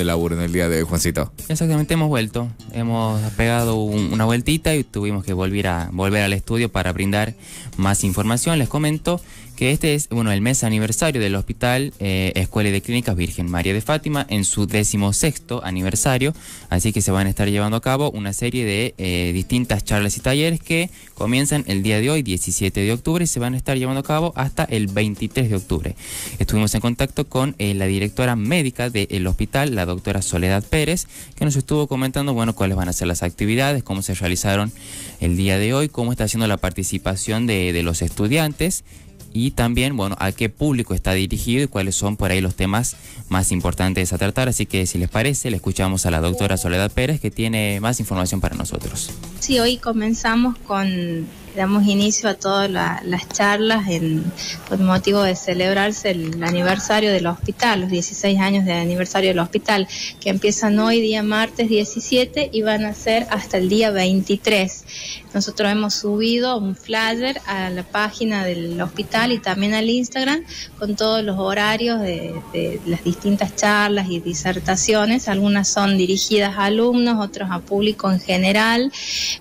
de laburo en el día de Juancito. Exactamente, hemos vuelto. Hemos pegado una vueltita y tuvimos que volver, a, volver al estudio para brindar más información. Les comento que este es bueno el mes aniversario del Hospital eh, Escuela de Clínicas Virgen María de Fátima en su decimosexto aniversario, así que se van a estar llevando a cabo una serie de eh, distintas charlas y talleres que comienzan el día de hoy, 17 de octubre, y se van a estar llevando a cabo hasta el 23 de octubre. Estuvimos en contacto con eh, la directora médica del hospital, la doctora Soledad Pérez, que nos estuvo comentando, bueno, cuáles van a ser las actividades, cómo se realizaron el día de hoy, cómo está haciendo la participación de, de los estudiantes y también, bueno, a qué público está dirigido y cuáles son por ahí los temas más importantes a tratar. Así que si les parece, le escuchamos a la doctora Soledad Pérez que tiene más información para nosotros. Sí, hoy comenzamos con damos inicio a todas las charlas en, con motivo de celebrarse el aniversario del hospital, los 16 años de aniversario del hospital, que empiezan hoy día martes 17 y van a ser hasta el día 23. Nosotros hemos subido un flyer a la página del hospital y también al Instagram con todos los horarios de, las distintas charlas y disertaciones. Algunas son dirigidas a alumnos, otros a público en general,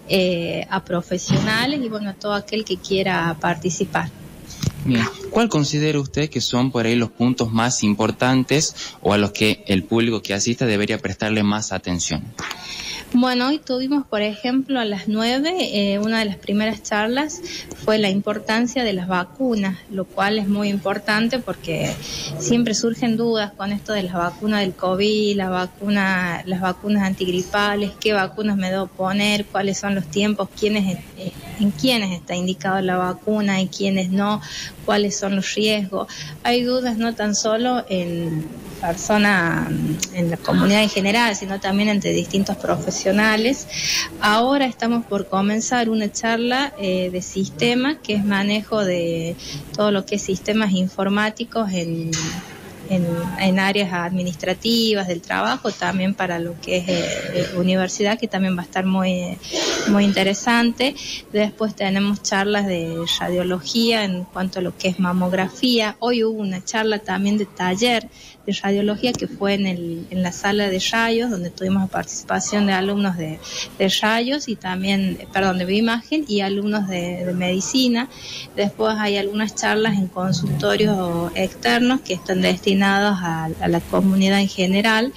eh, a profesionales y a todo aquel que quiera participar. ¿Cuál considera usted que son por ahí los puntos más importantes o a los que el público que asista debería prestarle más atención? Bueno, hoy tuvimos, por ejemplo, a las nueve, eh, una de las primeras charlas fue la importancia de las vacunas, lo cual es muy importante porque siempre surgen dudas con esto de las vacunas del COVID, la vacuna, las vacunas antigripales, qué vacunas me debo poner, cuáles son los tiempos, quiénes, eh, en quiénes está indicada la vacuna y quiénes no, cuáles son los riesgos. Hay dudas no tan solo en personas, en la comunidad en general, sino también entre distintos profesionales. Ahora estamos por comenzar una charla eh, de sistemas, que es manejo de todo lo que es sistemas informáticos en en, áreas administrativas del trabajo, también para lo que es eh, universidad, que también va a estar muy, muy interesante. Después tenemos charlas de radiología en cuanto a lo que es mamografía. Hoy hubo una charla también de taller radiología que fue en, el, en la sala de rayos, donde tuvimos participación de alumnos de, de rayos y también, perdón, de bioimagen y alumnos de, de medicina. Después hay algunas charlas en consultorios externos que están destinados a, la comunidad en general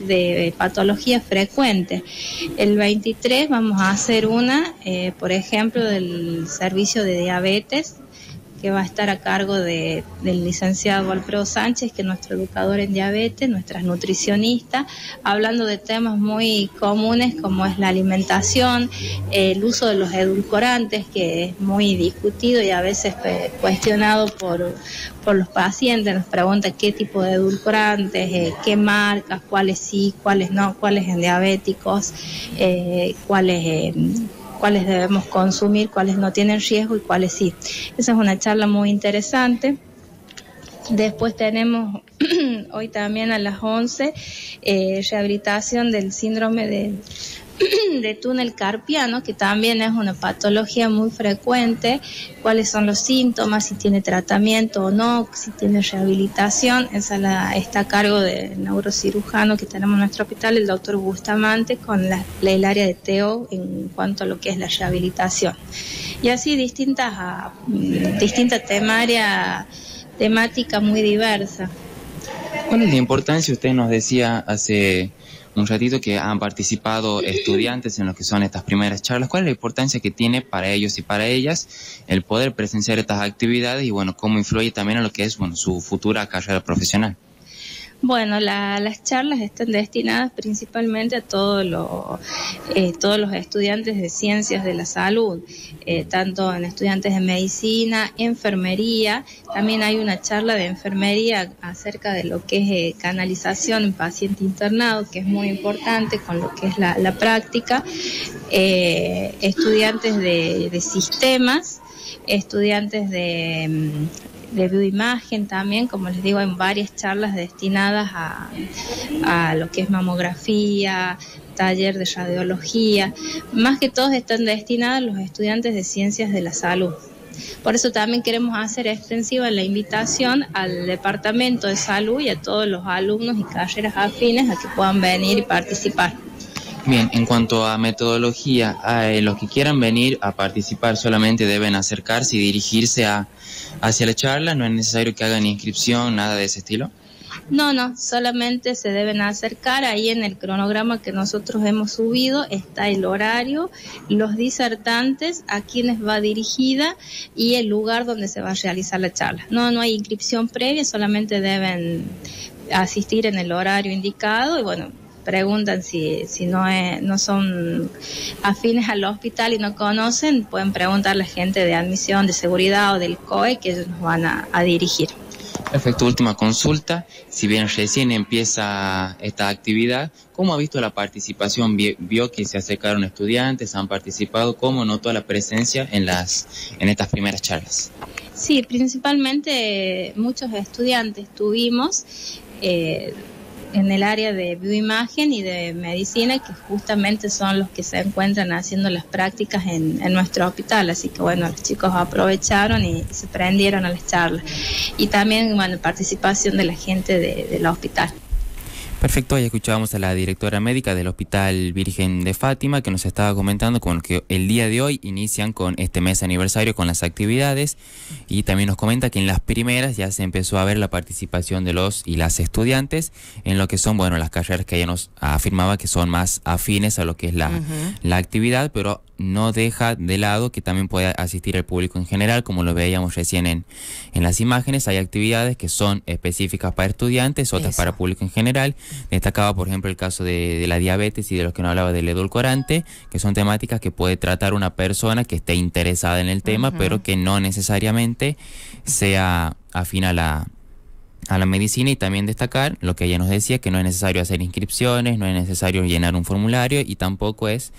de patologías frecuentes. El 23 vamos a hacer una, eh, por ejemplo, del servicio de diabetes que va a estar a cargo de, del licenciado Alfredo Sánchez, que es nuestro educador en diabetes, nuestras nutricionistas, hablando de temas muy comunes como es la alimentación, el uso de los edulcorantes, que es muy discutido y a veces cuestionado por, por los pacientes, nos preguntan qué tipo de edulcorantes, eh, qué marcas, cuáles sí, cuáles no, cuáles en diabéticos, eh, cuáles... Eh, cuáles debemos consumir, cuáles no tienen riesgo y cuáles sí. Esa es una charla muy interesante. Después tenemos hoy también a las 11 eh, rehabilitación del síndrome de de túnel carpiano, que también es una patología muy frecuente, cuáles son los síntomas, si tiene tratamiento o no, si tiene rehabilitación, esa está a cargo del neurocirujano que tenemos en nuestro hospital, el doctor Bustamante, con el área de TEO en cuanto a lo que es la rehabilitación. Y así distintas, ah, distintas temarias, temática muy diversa. ¿Cuál es la importancia? Usted nos decía hace un ratito que han participado estudiantes en lo que son estas primeras charlas. ¿Cuál es la importancia que tiene para ellos y para ellas el poder presenciar estas actividades y bueno, cómo influye también en lo que es bueno, su futura carrera profesional? Bueno, las charlas están destinadas principalmente a todos eh, todos los estudiantes de ciencias de la salud, eh, tanto en estudiantes de medicina, enfermería. También hay una charla de enfermería acerca de lo que es eh, canalización en paciente internado, que es muy importante con lo que es la, práctica. estudiantes de sistemas estudiantes de mm, de bioimagen también, como les digo, en varias charlas destinadas a, a lo que es mamografía, taller de radiología, más que todos están destinados a los estudiantes de ciencias de la salud. Por eso también queremos hacer extensiva la invitación al Departamento de Salud y a todos los alumnos y carreras afines a que puedan venir y participar. Bien, en cuanto a metodología, eh, los que quieran venir a participar solamente deben acercarse y dirigirse a, hacia la charla, no es necesario que hagan inscripción, nada de ese estilo. No, no, solamente se deben acercar. Ahí en el cronograma que nosotros hemos subido está el horario, los disertantes, a quienes va dirigida y el lugar donde se va a realizar la charla. No, no hay inscripción previa, solamente deben asistir en el horario indicado y bueno, preguntan si, si no, no son afines al hospital y no conocen, pueden preguntar a la gente de admisión, de seguridad o del COE que ellos nos van a, dirigir. Perfecto, última consulta. Si bien recién empieza esta actividad, ¿cómo ha visto la participación? ¿Vio que se acercaron estudiantes, han participado? ¿Cómo notó la presencia en, las, en estas primeras charlas? Sí, principalmente muchos estudiantes tuvimos. Eh, en el área de bioimagen y de medicina, que justamente son los que se encuentran haciendo las prácticas en, nuestro hospital. Así que bueno, los chicos aprovecharon y se prendieron a las charlas. Y también, bueno, participación de la gente del hospital. Perfecto, ya escuchábamos a la directora médica del Hospital Virgen de Fátima que nos estaba comentando con que el día de hoy inician con este mes aniversario con las actividades y también nos comenta que en las primeras ya se empezó a ver la participación de los y las estudiantes en lo que son, bueno, las carreras que ella nos afirmaba que son más afines a lo que es la, la actividad, pero no deja de lado que también puede asistir el público en general, como lo veíamos recién en, en las imágenes. Hay actividades que son específicas para estudiantes, otras para público en general. Destacaba, por ejemplo, el caso de, la diabetes y de los que no hablaba del edulcorante, que son temáticas que puede tratar una persona que esté interesada en el tema, pero que no necesariamente sea afín a la, a la medicina y también destacar lo que ella nos decía, que no es necesario hacer inscripciones, no es necesario llenar un formulario y tampoco es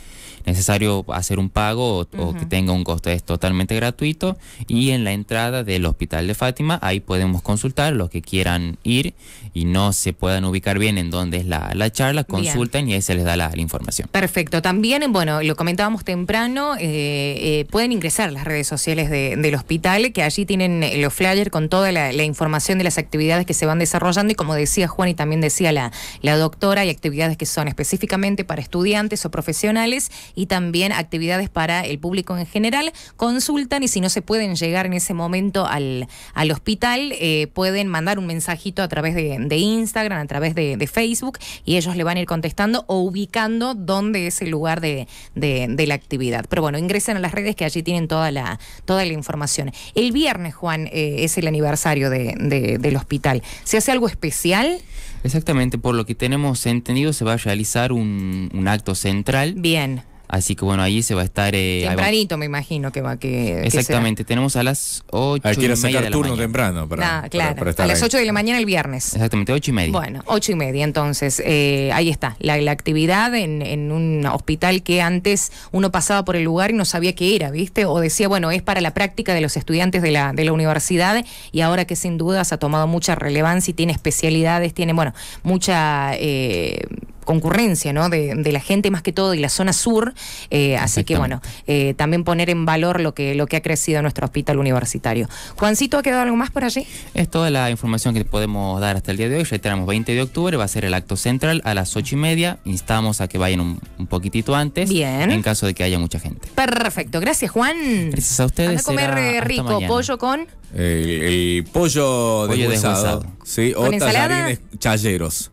necesario hacer un pago o, que tenga un costo, es totalmente gratuito y en la entrada del Hospital de Fátima ahí podemos consultar los que quieran ir y no se puedan ubicar bien en dónde es la, charla, consulten y ahí se les da la, información. Perfecto, también, bueno, lo comentábamos temprano, eh, eh, pueden ingresar a las redes sociales del hospital, que allí tienen los flyers con toda la, información de las actividades que se van desarrollando y como decía Juan y también decía la, la doctora, hay actividades que son específicamente para estudiantes o profesionales y también actividades para el público en general. Consultan y si no se pueden llegar en ese momento al, al hospital, eh, pueden mandar un mensajito a través de, Instagram, a través de, Facebook y ellos le van a ir contestando o ubicando dónde es el lugar de, la actividad. Pero bueno, ingresen a las redes que allí tienen toda la, toda la información. El viernes, Juan, eh, es el aniversario del hospital. ¿Se hace algo especial? Exactamente, por lo que tenemos entendido, se va a realizar un, un acto central. Bien. Así que bueno, ahí se va a estar... Eh, Tempranito me imagino que va que... Exactamente, tenemos a las 8 Hay que sacar turno temprano para, claro, A las 8 de la mañana el viernes. Exactamente, 8 y media. Bueno, 8 y media, entonces eh, ahí está, la, actividad en, en, un hospital que antes uno pasaba por el lugar y no sabía qué era, ¿viste? O decía, bueno, es para la práctica de los estudiantes de la, de la universidad y ahora que sin dudas ha tomado mucha relevancia y tiene especialidades, tiene, bueno, mucha... Eh, concurrencia ¿no? de, la gente más que todo y la zona sur. Eh, así que bueno, eh, también poner en valor lo que, lo que ha crecido nuestro hospital universitario. Juancito, ¿ha quedado algo más por allí? Es toda la información que podemos dar hasta el día de hoy. Reiteramos, 20 de octubre va a ser el acto central a las 8 y media. Instamos a que vayan un, poquitito antes. Bien. En caso de que haya mucha gente. Perfecto. Gracias, Juan. Gracias a ustedes. a comer eh, rico. Pollo con. El, pollo, pollo deshuesado. Sí, o tallarines challeros.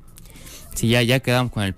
Sí, ya, ya quedamos con el